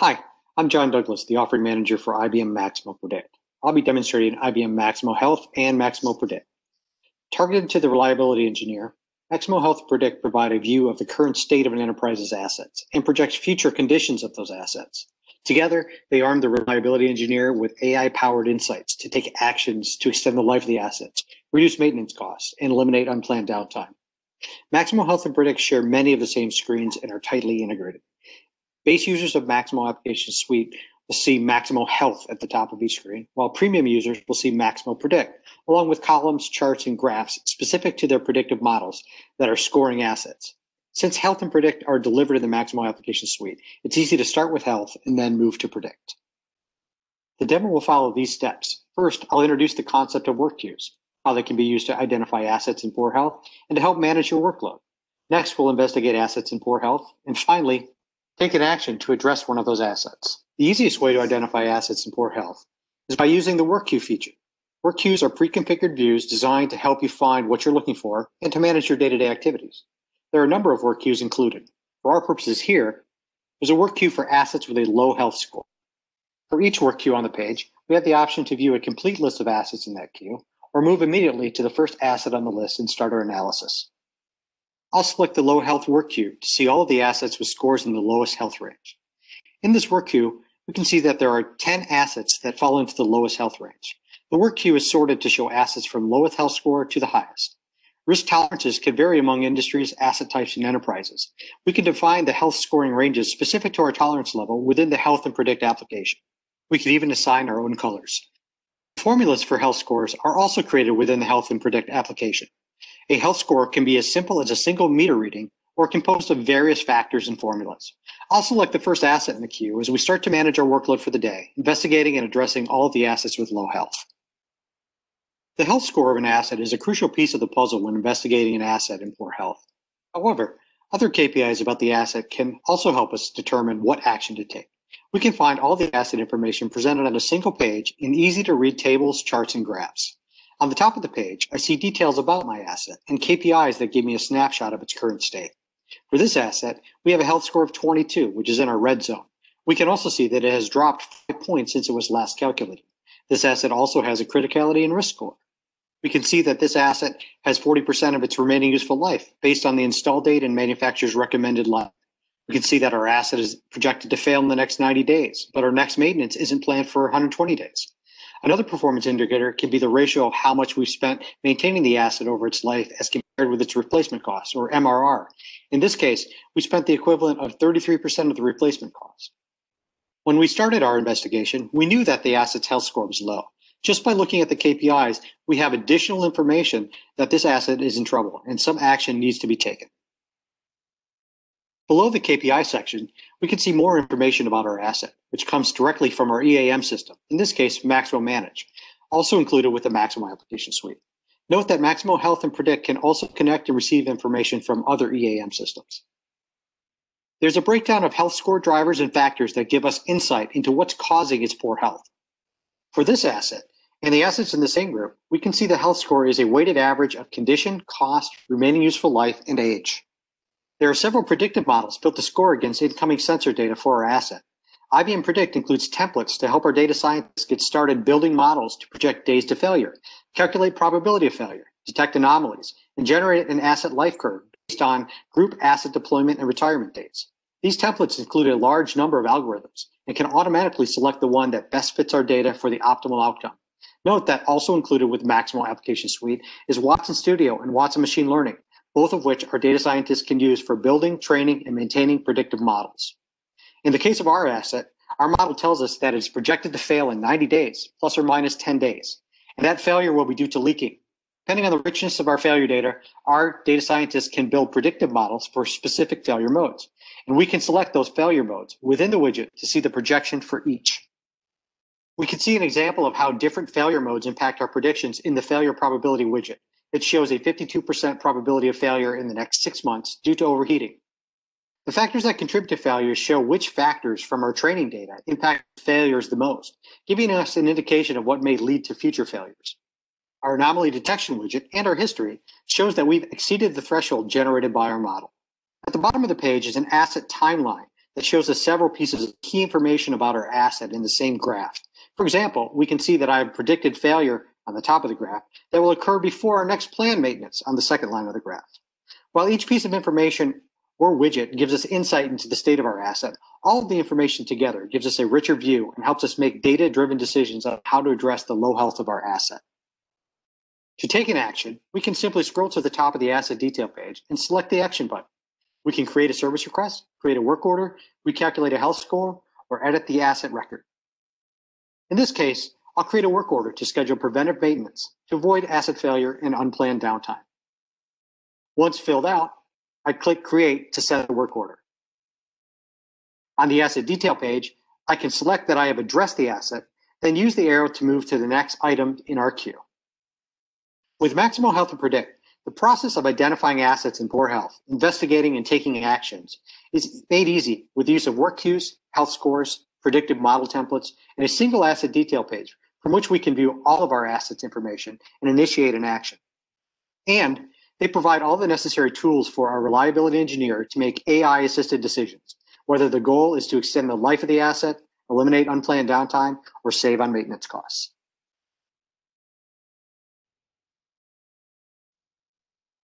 Hi, I'm John Douglas, the offering manager for IBM Maximo Predict. I'll be demonstrating IBM Maximo Health and Maximo Predict. Targeted to the reliability engineer, Maximo Health Predict provide a view of the current state of an enterprise's assets and projects future conditions of those assets. Together, they arm the reliability engineer with AI-powered insights to take actions to extend the life of the assets, reduce maintenance costs, and eliminate unplanned downtime. Maximo Health and Predict share many of the same screens and are tightly integrated. Base users of Maximo Application Suite will see Maximo Health at the top of each screen, while premium users will see Maximo Predict, along with columns, charts, and graphs specific to their predictive models that are scoring assets. Since Health and Predict are delivered in the Maximo Application Suite, it's easy to start with Health and then move to Predict. The demo will follow these steps. First, I'll introduce the concept of work queues, how they can be used to identify assets in poor health and to help manage your workload. Next, we'll investigate assets in poor health. And finally, Take an action to address one of those assets. The easiest way to identify assets in poor health is by using the work queue feature. Work queues are pre-configured views designed to help you find what you're looking for and to manage your day-to-day activities. There are a number of work queues included. For our purposes here, there's a work queue for assets with a low health score. For each work queue on the page, we have the option to view a complete list of assets in that queue or move immediately to the first asset on the list and start our analysis. I'll select the low health work queue to see all of the assets with scores in the lowest health range. In this work queue, we can see that there are 10 assets that fall into the lowest health range. The work queue is sorted to show assets from lowest health score to the highest. Risk tolerances can vary among industries, asset types, and enterprises. We can define the health scoring ranges specific to our tolerance level within the health and predict application. We can even assign our own colors. Formulas for health scores are also created within the health and predict application. A health score can be as simple as a single meter reading or composed of various factors and formulas. I'll select the first asset in the queue as we start to manage our workload for the day, investigating and addressing all of the assets with low health. The health score of an asset is a crucial piece of the puzzle when investigating an asset in poor health. However, other KPIs about the asset can also help us determine what action to take. We can find all the asset information presented on a single page in easy to read tables, charts, and graphs. On the top of the page, I see details about my asset and KPIs that give me a snapshot of its current state. For this asset, we have a health score of 22, which is in our red zone. We can also see that it has dropped five points since it was last calculated. This asset also has a criticality and risk score. We can see that this asset has 40% of its remaining useful life based on the install date and manufacturer's recommended life. We can see that our asset is projected to fail in the next 90 days, but our next maintenance isn't planned for 120 days. Another performance indicator can be the ratio of how much we've spent maintaining the asset over its life as compared with its replacement cost, or MRR. In this case, we spent the equivalent of 33% of the replacement cost. When we started our investigation, we knew that the asset's health score was low. Just by looking at the KPIs, we have additional information that this asset is in trouble and some action needs to be taken. Below the KPI section, we can see more information about our asset, which comes directly from our EAM system, in this case, Maximo Manage, also included with the Maximo application suite. Note that Maximo Health and Predict can also connect and receive information from other EAM systems. There's a breakdown of health score drivers and factors that give us insight into what's causing its poor health. For this asset, and the assets in the same group, we can see the health score is a weighted average of condition, cost, remaining useful life, and age. There are several predictive models built to score against incoming sensor data for our asset. IBM Predict includes templates to help our data scientists get started building models to project days to failure, calculate probability of failure, detect anomalies, and generate an asset life curve based on group asset deployment and retirement dates. These templates include a large number of algorithms and can automatically select the one that best fits our data for the optimal outcome. Note that also included with Maximo Application Suite is Watson Studio and Watson Machine Learning, both of which our data scientists can use for building, training, and maintaining predictive models. In the case of our asset, our model tells us that it's projected to fail in 90 days, plus or minus 10 days. And that failure will be due to leaking. Depending on the richness of our failure data, our data scientists can build predictive models for specific failure modes. And we can select those failure modes within the widget to see the projection for each. We can see an example of how different failure modes impact our predictions in the failure probability widget it shows a 52% probability of failure in the next six months due to overheating. The factors that contribute to failures show which factors from our training data impact failures the most, giving us an indication of what may lead to future failures. Our anomaly detection widget and our history shows that we've exceeded the threshold generated by our model. At the bottom of the page is an asset timeline that shows us several pieces of key information about our asset in the same graph. For example, we can see that I have predicted failure on the top of the graph that will occur before our next planned maintenance on the second line of the graph. While each piece of information or widget gives us insight into the state of our asset, all of the information together gives us a richer view and helps us make data-driven decisions on how to address the low health of our asset. To take an action, we can simply scroll to the top of the asset detail page and select the action button. We can create a service request, create a work order, recalculate a health score, or edit the asset record. In this case, I'll create a work order to schedule preventive maintenance to avoid asset failure and unplanned downtime. Once filled out, I click Create to set a work order. On the asset detail page, I can select that I have addressed the asset, then use the arrow to move to the next item in our queue. With Maximo Health and Predict, the process of identifying assets in poor health, investigating and taking actions is made easy with the use of work queues, health scores, predictive model templates, and a single asset detail page from which we can view all of our assets information and initiate an action. And they provide all the necessary tools for our reliability engineer to make AI assisted decisions, whether the goal is to extend the life of the asset, eliminate unplanned downtime, or save on maintenance costs.